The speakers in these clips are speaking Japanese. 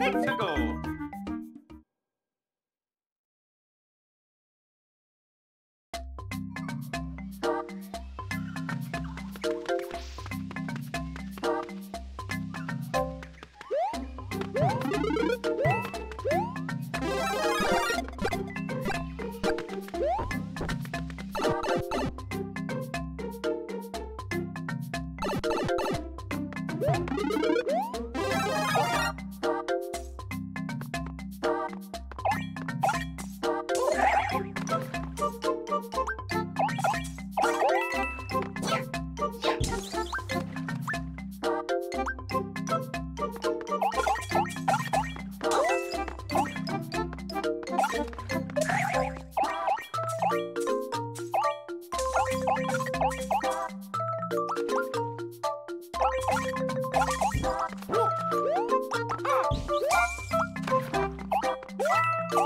Mexico!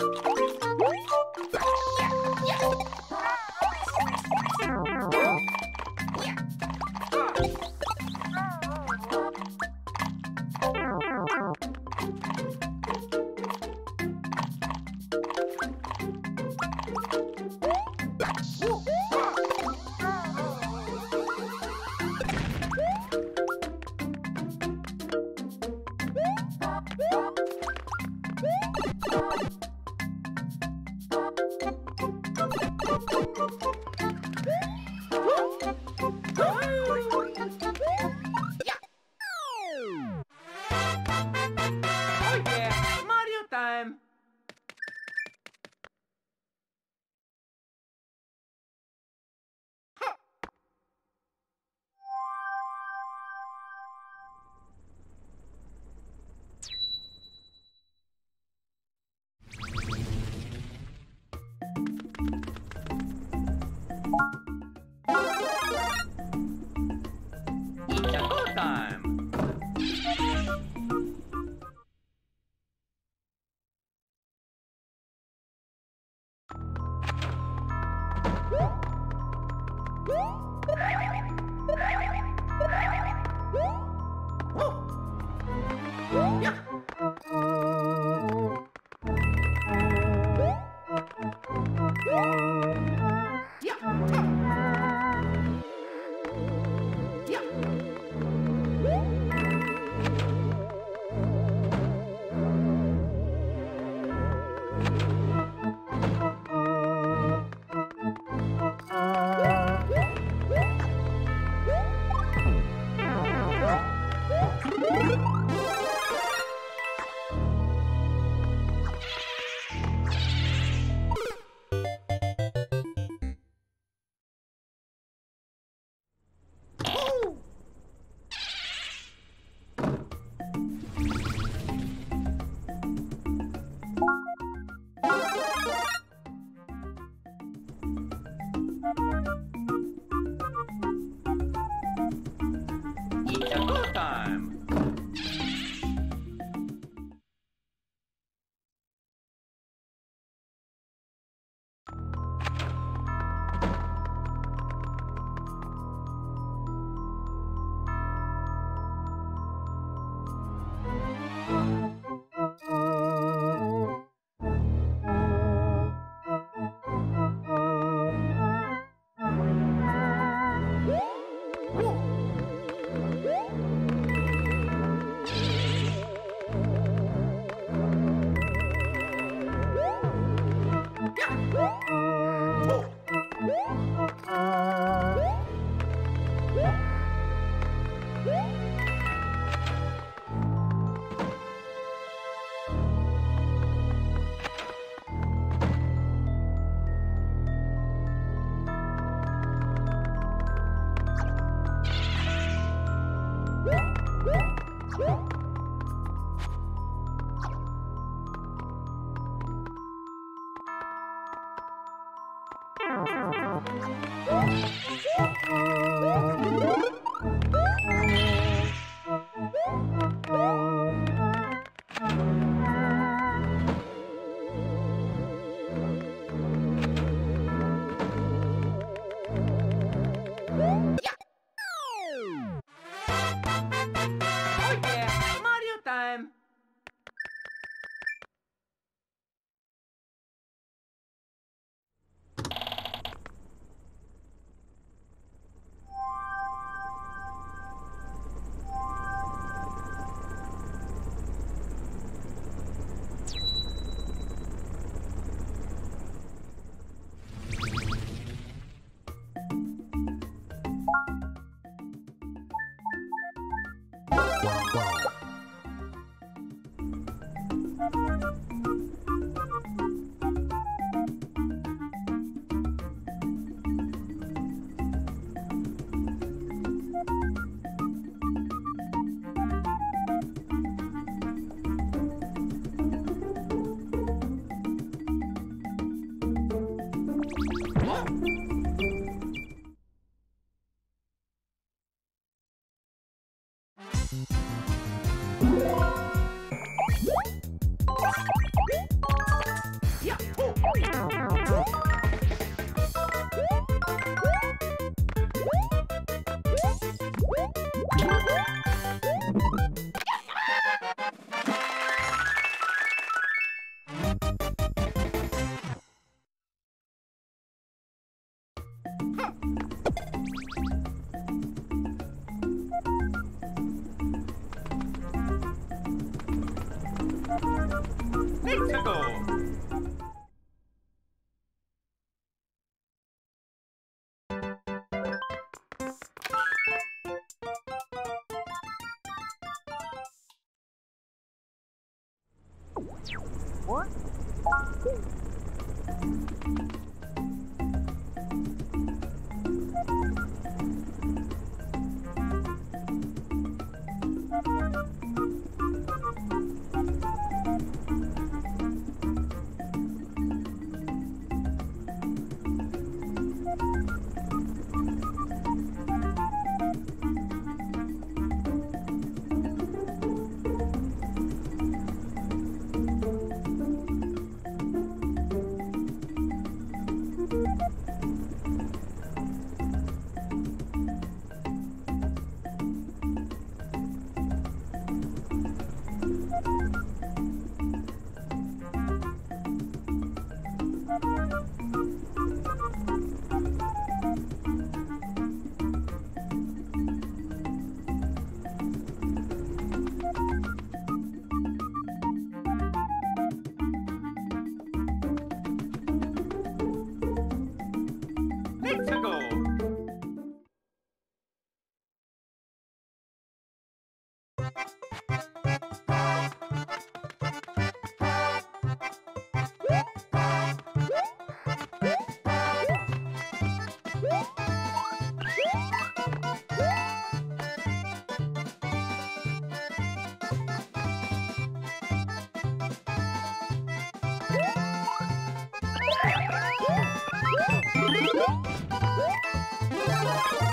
Thank you. Woo! Oh! What? Thank you.